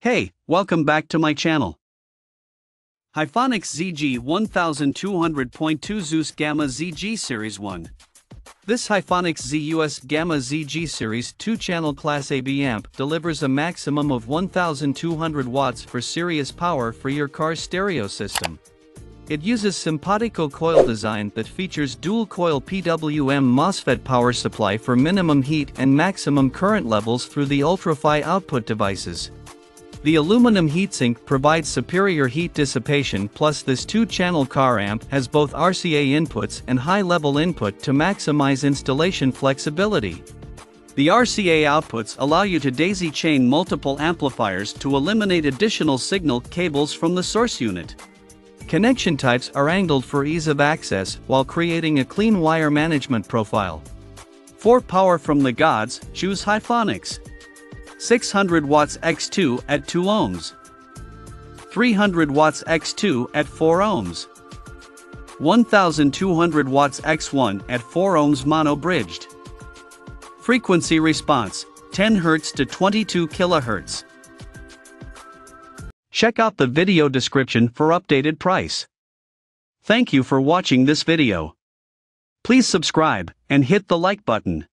Hey, welcome back to my channel. Hifonics ZG 1200.2 Zeus Gamma ZG Series 1. This Hifonics Zeus Gamma ZG Series 2-channel Class AB amp delivers a maximum of 1200 watts for serious power for your car's stereo system. It uses simpatico coil design that features dual-coil PWM MOSFET power supply for minimum heat and maximum current levels through the UltraPhi output devices. The aluminum heatsink provides superior heat dissipation plus this two-channel car amp has both RCA inputs and high-level input to maximize installation flexibility. The RCA outputs allow you to daisy chain multiple amplifiers to eliminate additional signal cables from the source unit. Connection types are angled for ease of access while creating a clean wire management profile. For power from the gods, choose Hifonics. 600 watts X2 at 2 ohms. 300 watts X2 at 4 ohms. 1200 watts X1 at 4 ohms mono bridged. Frequency response 10 Hz to 22 kHz. Check out the video description for updated price. Thank you for watching this video. Please subscribe and hit the like button.